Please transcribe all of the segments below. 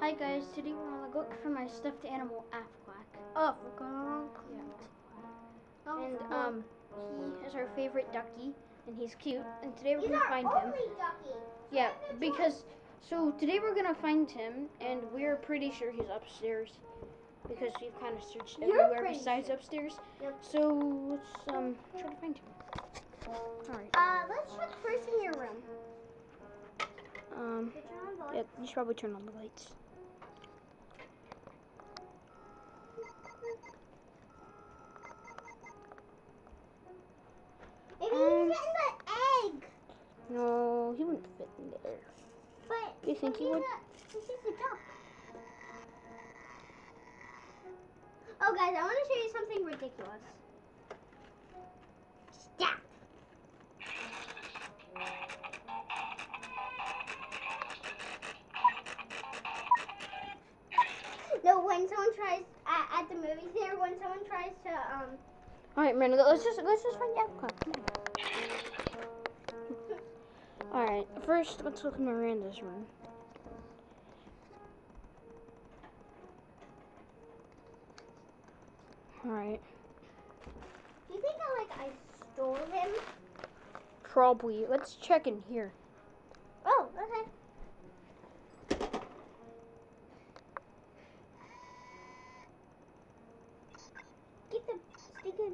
Hi guys, today we're on the look for my stuffed animal Aflac. Africa. Yeah. And um, he is our favorite ducky, and he's cute. And today we're He's gonna find him. ducky. Yeah, because so today we're gonna find him, and we're pretty sure he's upstairs because we've kind of searched everywhere besides sure. upstairs. Yep. So let's um try to find him. All right. Uh, let's check first in your room. Um. Did you turn on the light? Yeah, you should probably turn on the lights. He wouldn't fit in there. But You think he would? A, he's a duck. Oh, guys, I want to show you something ridiculous. Stop. No, when someone tries at, at the movie theater, when someone tries to um All right, Miranda, let's just let's just find Epcot. Come on. First let's look in Miranda's room. All right, Do you think I like I stole him? probably. Let's check in here. Oh, okay. Get the stinking.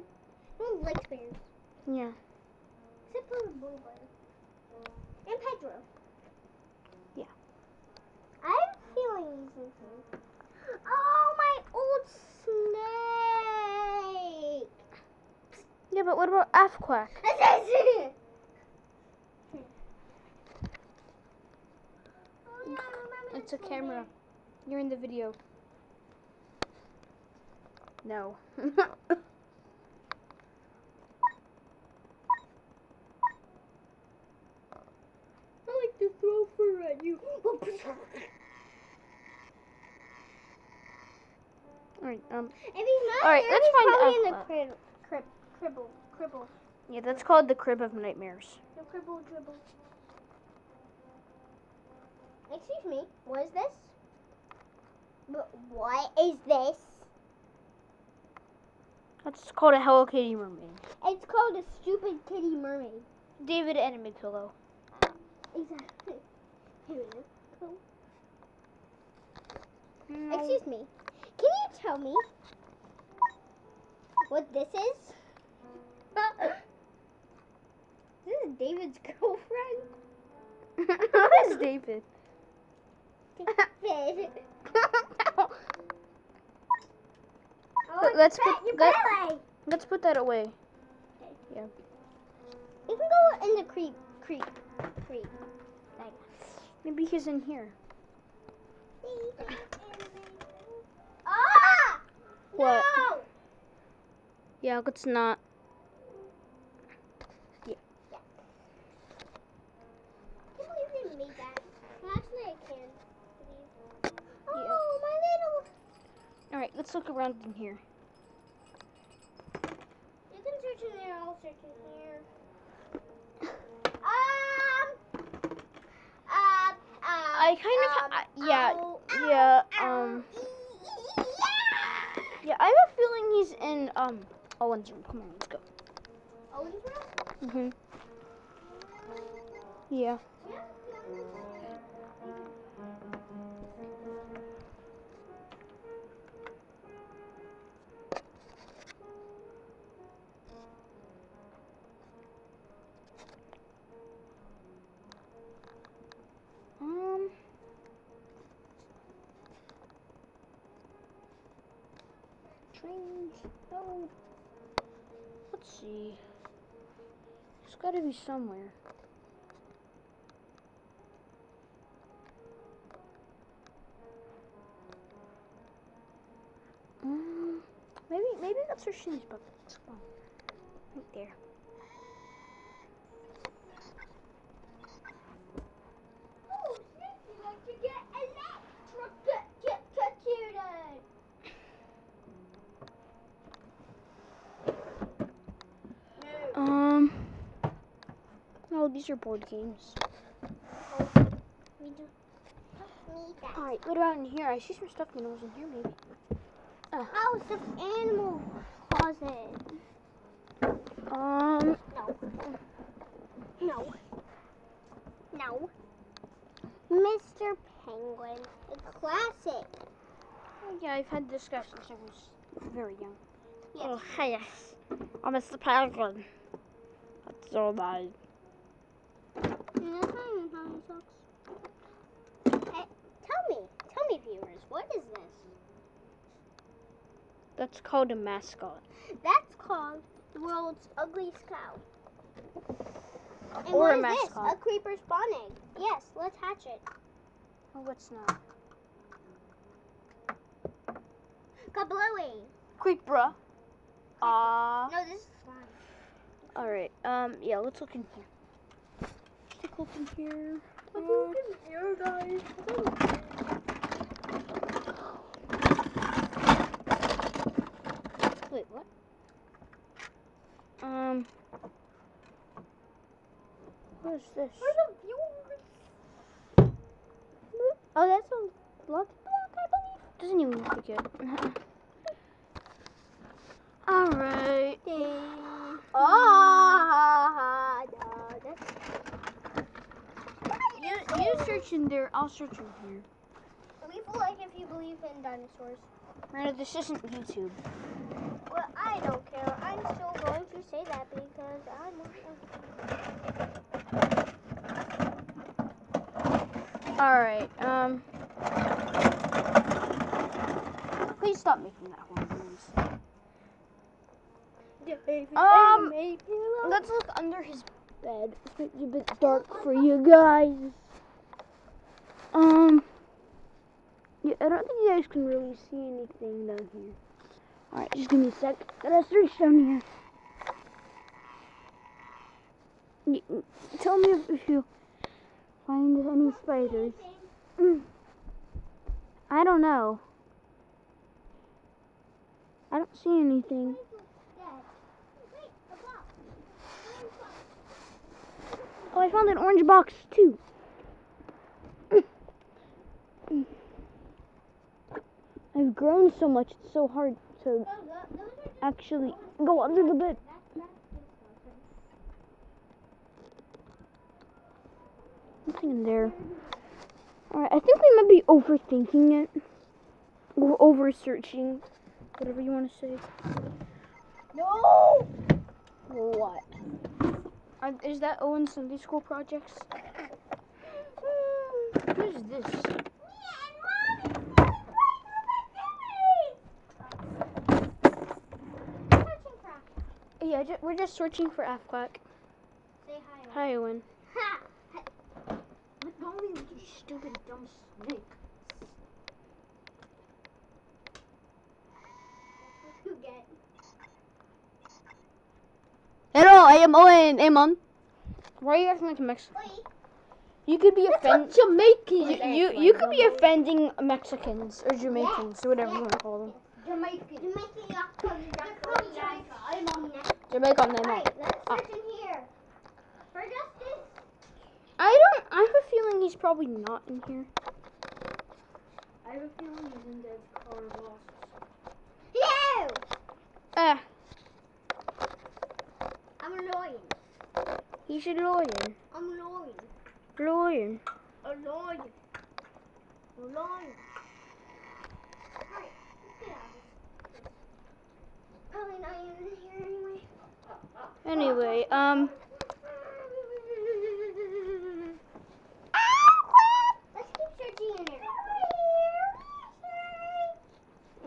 No one likes bears. Yeah. Except for the blue bear. And Yeah. I have a feeling here. Oh, my old snake. Yeah, but what about? That's it. Oh, yeah, I remember It's a camera. You're in the video. No. I like to throw fur at you. All right. Um. If he's not All right, there, let's find probably in the crib, crib, cribble, cribble, Yeah, that's called the Crib of Nightmares. the cribble dribble. Excuse me, what is this? But what is this? That's called a Hello Kitty mermaid. It's called a stupid kitty mermaid. David Enemy Pillow. Exactly. Excuse me, can you tell me what this is? this is David's girlfriend. Who is David? David. Oh, let's put- let, let's put that away. You can go in the creek, creek, creek. Like, Maybe he's in here. ah! What? No! Yeah, let's not. I can't believe they made that. Well, actually, I can. believe. Oh, my little. All right, let's look around in here. You can search in there. I'll search in here. Um. Uh, uh, I kind of, um, I- yeah, ow, yeah, ow, um, yeah. yeah. I have a feeling he's in um Owen's room. Come on, let's go. Owen's room? Mhm. Yeah. Trains. No. Let's see. It's got to be somewhere. Um, maybe maybe that's where she's buckets. Come on. Right there. Oh, snake, you like to get electrocuted. Um. Oh, these board games. We do. need that. Alright, what about in here? I see some stuffed animals in here, maybe. House of animal closet. Um, No. No. No. Mr. Penguin, a classic. yeah, I've had this guy since I was very young. Yes. Oh, hi, yes. I'm Mr. Penguin. That's so nice. And that's not even how he talks. Hey, tell me, tell me, viewers, what is this? That's called a mascot. That's called the world's ugliest cow. And Or what a is mascot. this? A creeper spawn egg. Yes, let's hatch it. Oh, it's not. Kablooey. Bruh. Ah. No, this is slime. Alright, um, yeah, let's look in here. Look in here. Here, guys. Wait, what? Um. What is this? Where's the viewers? Oh, that's a lucky block, I believe. Doesn't even look like it. Alright. Ah, no, that's You, you search in there, I'll search in here. Leave a like if you believe in dinosaurs. Miranda, this isn't YouTube. Well, I don't care. I'm still going to say that because I'm. Alright, um. Please stop making that horn noise. Um, Let's look under his bed. It's a bit dark for you guys. Um. Yeah, I don't think you guys can really see anything down here. Alright, just give me a sec. Gotta search down here. Tell me if- if you find any spiders. Mm. I don't know. I don't see anything. Oh, I found an orange box too. I've grown so much, it's so hard to actually go under the bed. Nothing in there. Alright, I think we might be overthinking it. Or over searching. Whatever you want to say. No! What? Are, is that Owen's Sunday school projects? Who's this? Yeah, ju- we're just searching for Afquack. Say hi. Hi, Owen. Ha! Don't leave you stupid dumb snake. You get. Hello, I am Owen. Hey, mom. Why are you acting like a Mexican? Wait. You could be offending. Jamaican. You, you, you could be offending Mexicans or Jamaicans or whatever you want to call them. Jamaican. Jamaican. Jamaica. I'm on next. Jamaica, on Alright, let's Ah. search in here. For justice. I don't. I have a feeling he's probably not in here. I have a feeling he's in the car lost. No! Ah, I'm he's a lawyer. I'm annoying. Lawyer. Annoying. Annoying. Alright, let's get out of this. Probably not even here anyway. Anyway, um, Let's keep searching in here.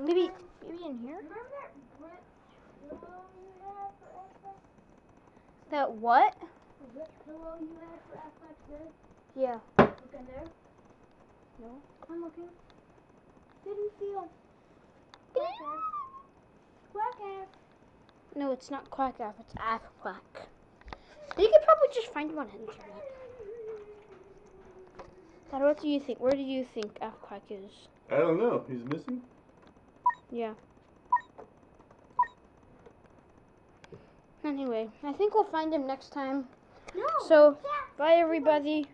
maybe maybe in here. That what? pillow you had for Aflac's bed? Yeah. Look in there. No. I'm looking. Didn't feel. Quack ass. Quack. No, it's not Quack It's App Quack. You could probably just find him on the internet. Dad, what do you think? Where do you think App Quack is? I don't know. He's missing. Yeah. Anyway, I think we'll find him next time. No. So, bye everybody.